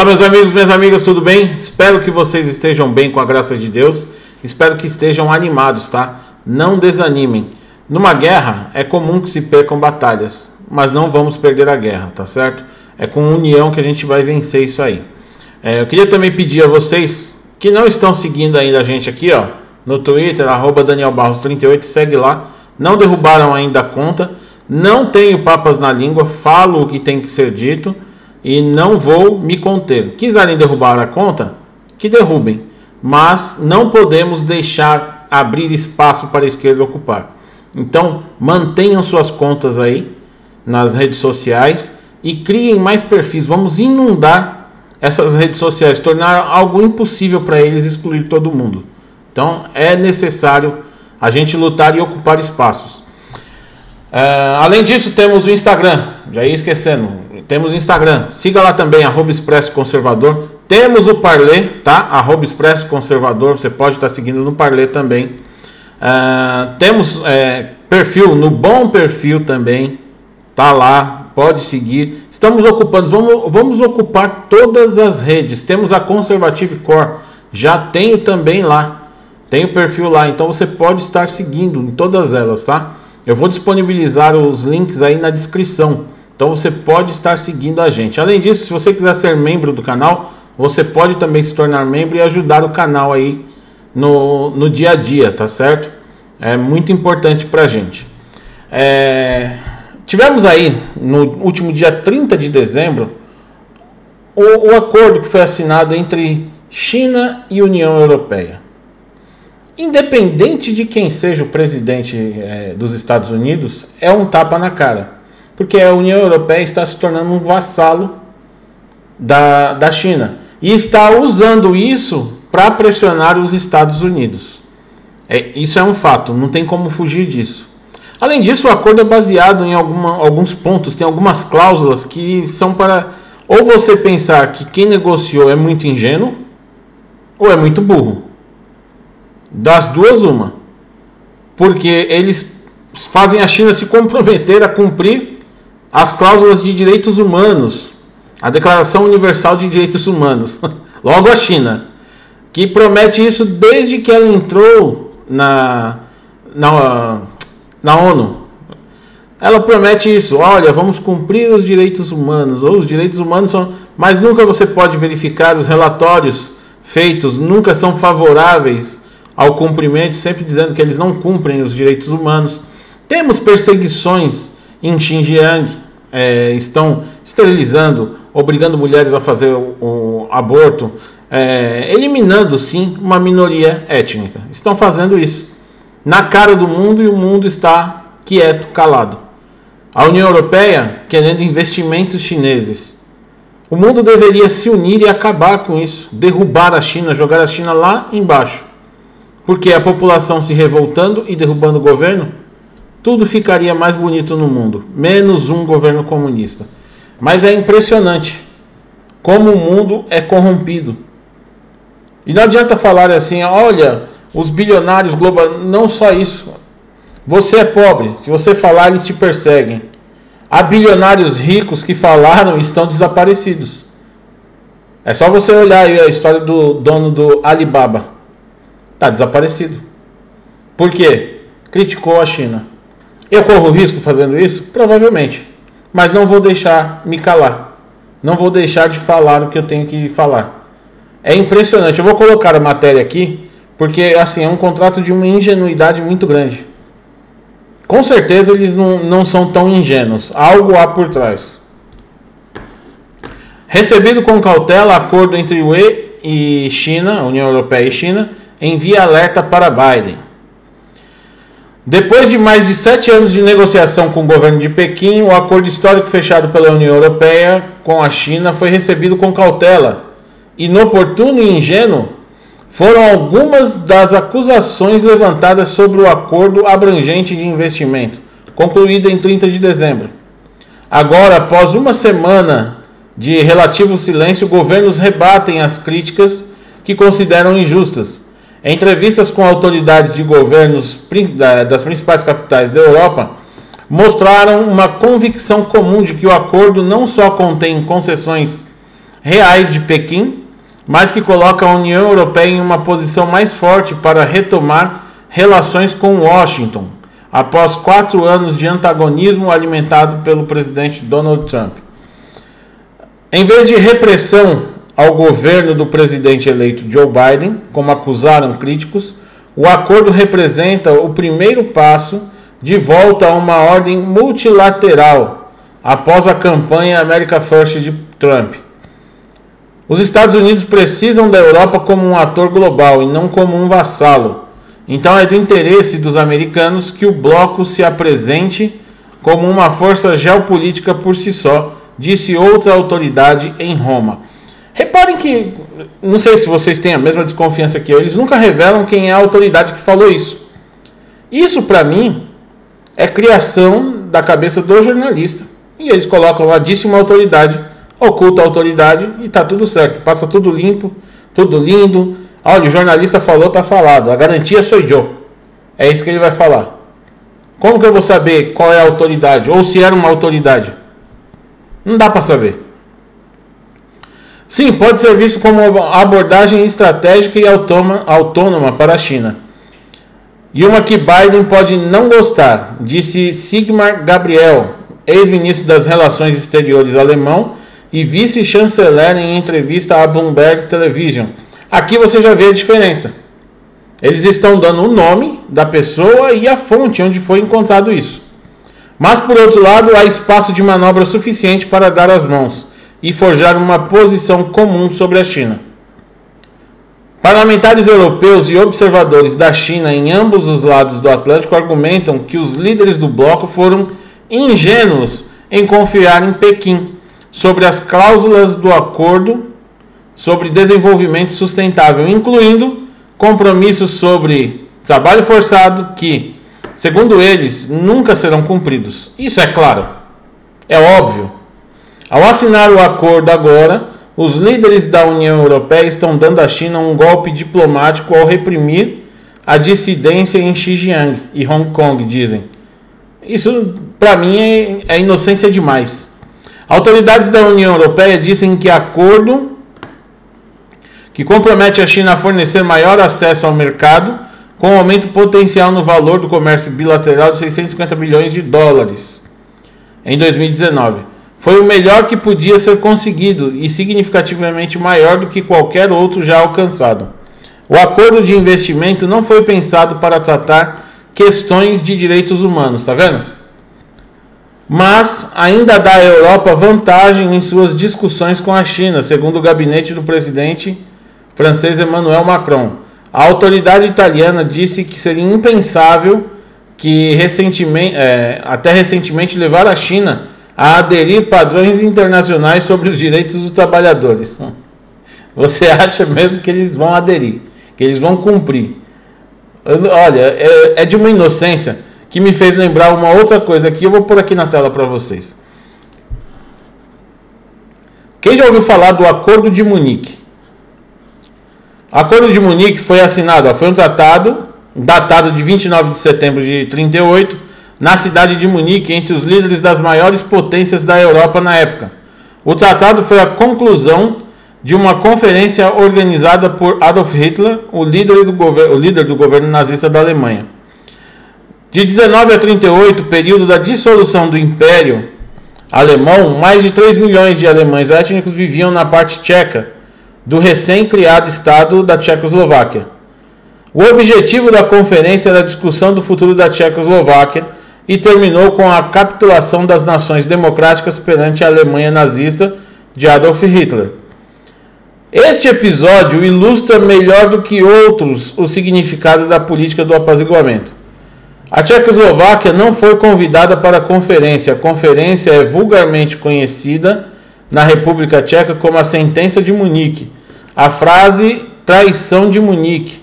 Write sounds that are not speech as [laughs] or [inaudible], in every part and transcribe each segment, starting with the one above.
Olá, meus amigos, minhas amigas, tudo bem? Espero que vocês estejam bem com a graça de Deus. Espero que estejam animados, tá? Não desanimem. Numa guerra é comum que se percam batalhas, mas não vamos perder a guerra, tá certo? É com união que a gente vai vencer isso aí. É, eu queria também pedir a vocês que não estão seguindo ainda a gente aqui, ó, no Twitter, arroba Daniel Barros 38, segue lá. Não derrubaram ainda a conta. Não tenho papas na língua, falo o que tem que ser dito e não vou me conter. Quiserem derrubar a conta, que derrubem, mas não podemos deixar abrir espaço para a esquerda ocupar. Então, mantenham suas contas aí nas redes sociais e criem mais perfis. Vamos inundar essas redes sociais, tornar algo impossível para eles excluir todo mundo. Então, é necessário a gente lutar e ocupar espaços. Uh, além disso, temos o Instagram. Já ia esquecendo. Temos Instagram. Siga lá também, arroba Expresso Conservador. Temos o Parlê, tá? Arroba Expresso Conservador. Você pode estar seguindo no Parlê também. Uh, temos é, perfil, no Bom Perfil também. Tá lá, pode seguir. Estamos ocupando, vamos, vamos ocupar todas as redes. Temos a Conservative Core. Já tenho também lá. Tem o perfil lá. Então você pode estar seguindo em todas elas, tá? Eu vou disponibilizar os links aí na descrição. Então você pode estar seguindo a gente. Além disso, se você quiser ser membro do canal, você pode também se tornar membro e ajudar o canal aí no, no dia a dia, tá certo? É muito importante pra gente. É... Tivemos aí no último dia 30 de dezembro o, o acordo que foi assinado entre China e União Europeia independente de quem seja o presidente é, dos Estados Unidos, é um tapa na cara. Porque a União Europeia está se tornando um vassalo da, da China. E está usando isso para pressionar os Estados Unidos. É, isso é um fato, não tem como fugir disso. Além disso, o acordo é baseado em alguma, alguns pontos, tem algumas cláusulas que são para ou você pensar que quem negociou é muito ingênuo ou é muito burro. Das duas, uma. Porque eles fazem a China se comprometer a cumprir as cláusulas de direitos humanos, a Declaração Universal de Direitos Humanos. [laughs] Logo a China, que promete isso desde que ela entrou na, na, na ONU. Ela promete isso, olha, vamos cumprir os direitos humanos, ou os direitos humanos são. Mas nunca você pode verificar os relatórios feitos, nunca são favoráveis ao cumprimento, sempre dizendo que eles não cumprem os direitos humanos. Temos perseguições em Xinjiang, é, estão esterilizando, obrigando mulheres a fazer o, o aborto, é, eliminando sim uma minoria étnica. Estão fazendo isso na cara do mundo e o mundo está quieto, calado. A União Europeia querendo investimentos chineses. O mundo deveria se unir e acabar com isso, derrubar a China, jogar a China lá embaixo. Porque a população se revoltando e derrubando o governo, tudo ficaria mais bonito no mundo, menos um governo comunista. Mas é impressionante como o mundo é corrompido. E não adianta falar assim, olha, os bilionários globais, não só isso. Você é pobre, se você falar, eles te perseguem. Há bilionários ricos que falaram e estão desaparecidos. É só você olhar a história do dono do Alibaba. Está desaparecido. Por quê? Criticou a China. Eu corro risco fazendo isso? Provavelmente. Mas não vou deixar me calar. Não vou deixar de falar o que eu tenho que falar. É impressionante. Eu vou colocar a matéria aqui, porque assim, é um contrato de uma ingenuidade muito grande. Com certeza eles não, não são tão ingênuos. Algo há por trás. Recebido com cautela acordo entre UE e China, União Europeia e China, envia alerta para Biden. Depois de mais de sete anos de negociação com o governo de Pequim, o acordo histórico fechado pela União Europeia com a China foi recebido com cautela. Inoportuno e ingênuo foram algumas das acusações levantadas sobre o acordo abrangente de investimento, concluído em 30 de dezembro. Agora, após uma semana de relativo silêncio, governos rebatem as críticas que consideram injustas entrevistas com autoridades de governos das principais capitais da Europa, mostraram uma convicção comum de que o acordo não só contém concessões reais de Pequim, mas que coloca a União Europeia em uma posição mais forte para retomar relações com Washington, após quatro anos de antagonismo alimentado pelo presidente Donald Trump. Em vez de repressão ao governo do presidente eleito Joe Biden, como acusaram críticos, o acordo representa o primeiro passo de volta a uma ordem multilateral após a campanha America First de Trump. Os Estados Unidos precisam da Europa como um ator global e não como um vassalo. Então é do interesse dos americanos que o bloco se apresente como uma força geopolítica por si só, disse outra autoridade em Roma. Reparem que, não sei se vocês têm a mesma desconfiança que eu, eles nunca revelam quem é a autoridade que falou isso. Isso, para mim, é criação da cabeça do jornalista. E eles colocam lá, disse uma autoridade, oculta a autoridade e tá tudo certo. Passa tudo limpo, tudo lindo. Olha, o jornalista falou, tá falado. A garantia sou eu. É isso que ele vai falar. Como que eu vou saber qual é a autoridade? Ou se era uma autoridade? Não dá para saber. Sim, pode ser visto como abordagem estratégica e autônoma para a China. E uma que Biden pode não gostar, disse Sigmar Gabriel, ex-ministro das Relações Exteriores alemão e vice-chanceler em entrevista à Bloomberg Television. Aqui você já vê a diferença. Eles estão dando o nome da pessoa e a fonte onde foi encontrado isso. Mas por outro lado, há espaço de manobra suficiente para dar as mãos e forjar uma posição comum sobre a China. Parlamentares europeus e observadores da China em ambos os lados do Atlântico argumentam que os líderes do bloco foram ingênuos em confiar em Pequim sobre as cláusulas do acordo sobre desenvolvimento sustentável, incluindo compromissos sobre trabalho forçado que, segundo eles, nunca serão cumpridos. Isso é claro, é óbvio. Ao assinar o acordo agora, os líderes da União Europeia estão dando à China um golpe diplomático ao reprimir a dissidência em Xinjiang e Hong Kong, dizem. Isso, para mim, é, é inocência demais. Autoridades da União Europeia dizem que acordo que compromete a China a fornecer maior acesso ao mercado, com aumento potencial no valor do comércio bilateral de 650 bilhões de dólares em 2019 foi o melhor que podia ser conseguido e significativamente maior do que qualquer outro já alcançado. O acordo de investimento não foi pensado para tratar questões de direitos humanos, tá vendo? Mas ainda dá à Europa vantagem em suas discussões com a China, segundo o gabinete do presidente francês Emmanuel Macron. A autoridade italiana disse que seria impensável que recentemente, é, até recentemente levar a China a aderir padrões internacionais sobre os direitos dos trabalhadores. Você acha mesmo que eles vão aderir, que eles vão cumprir? Olha, é, é de uma inocência que me fez lembrar uma outra coisa aqui. Eu vou pôr aqui na tela para vocês. Quem já ouviu falar do Acordo de Munique? O Acordo de Munique foi assinado, foi um tratado datado de 29 de setembro de 38 na cidade de Munique entre os líderes das maiores potências da Europa na época. O tratado foi a conclusão de uma conferência organizada por Adolf Hitler, o líder do, o líder do governo nazista da Alemanha. De 19 a 38, período da dissolução do Império Alemão, mais de 3 milhões de alemães étnicos viviam na parte tcheca do recém-criado Estado da Tchecoslováquia. O objetivo da conferência era a discussão do futuro da Tchecoslováquia e terminou com a capitulação das nações democráticas perante a Alemanha nazista de Adolf Hitler. Este episódio ilustra melhor do que outros o significado da política do apaziguamento. A Tchecoslováquia não foi convidada para a conferência. A conferência é vulgarmente conhecida na República Tcheca como a Sentença de Munique. A frase traição de Munique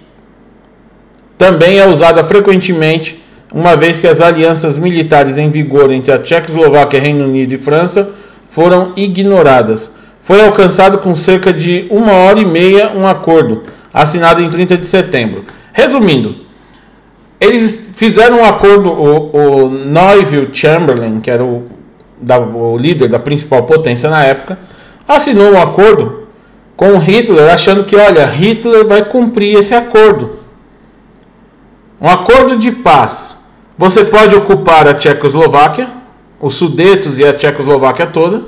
também é usada frequentemente uma vez que as alianças militares em vigor entre a Tchecoslováquia, Reino Unido e França foram ignoradas. Foi alcançado com cerca de uma hora e meia um acordo, assinado em 30 de setembro. Resumindo, eles fizeram um acordo, o, o Neville Chamberlain, que era o, da, o líder da principal potência na época, assinou um acordo com Hitler, achando que, olha, Hitler vai cumprir esse acordo. Um acordo de paz. Você pode ocupar a Tchecoslováquia, os Sudetos e a Tchecoslováquia toda,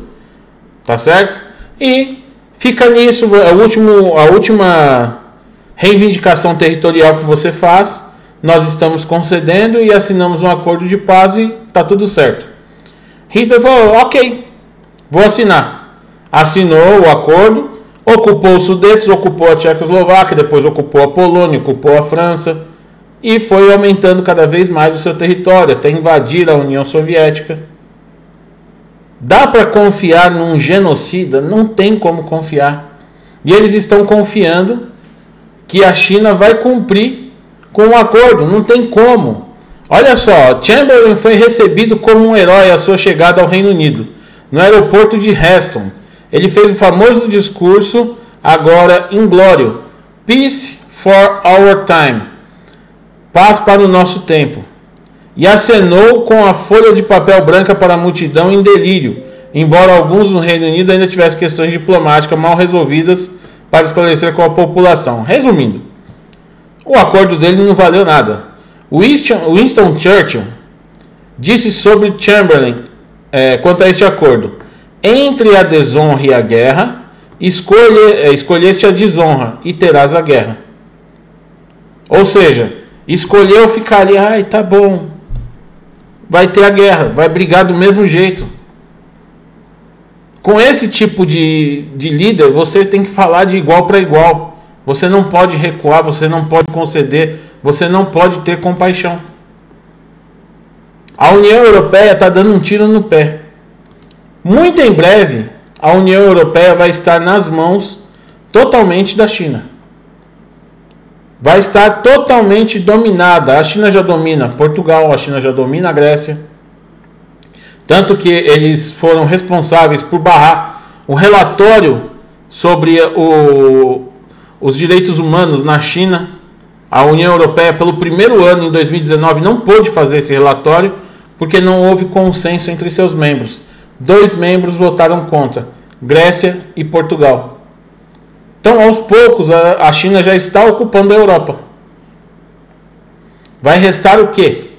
tá certo? E fica nisso, a, último, a última reivindicação territorial que você faz, nós estamos concedendo e assinamos um acordo de paz e tá tudo certo. Hitler falou, ok, vou assinar. Assinou o acordo, ocupou os Sudetos, ocupou a Tchecoslováquia, depois ocupou a Polônia, ocupou a França e foi aumentando cada vez mais o seu território até invadir a União Soviética. Dá para confiar num genocida? Não tem como confiar. E eles estão confiando que a China vai cumprir com o acordo. Não tem como. Olha só, Chamberlain foi recebido como um herói à sua chegada ao Reino Unido, no aeroporto de Heston. Ele fez o famoso discurso, agora inglório: Peace for our time. Paz para o nosso tempo e acenou com a folha de papel branca para a multidão em delírio, embora alguns no Reino Unido ainda tivessem questões diplomáticas mal resolvidas para esclarecer com a população. Resumindo, o acordo dele não valeu nada. Winston, Churchill disse sobre Chamberlain é, quanto a este acordo: entre a desonra e a guerra, escolhe, é, escolheste a desonra e terás a guerra. Ou seja, escolheu ficar ali, ai, tá bom, vai ter a guerra, vai brigar do mesmo jeito. Com esse tipo de, de líder, você tem que falar de igual para igual. Você não pode recuar, você não pode conceder, você não pode ter compaixão. A União Europeia está dando um tiro no pé. Muito em breve, a União Europeia vai estar nas mãos totalmente da China vai estar totalmente dominada. A China já domina Portugal, a China já domina a Grécia. Tanto que eles foram responsáveis por barrar o relatório sobre o, os direitos humanos na China. A União Europeia, pelo primeiro ano em 2019, não pôde fazer esse relatório porque não houve consenso entre seus membros. Dois membros votaram contra: Grécia e Portugal. Então, aos poucos, a China já está ocupando a Europa. Vai restar o quê?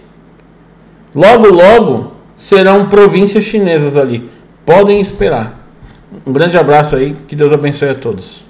Logo, logo serão províncias chinesas ali. Podem esperar. Um grande abraço aí, que Deus abençoe a todos.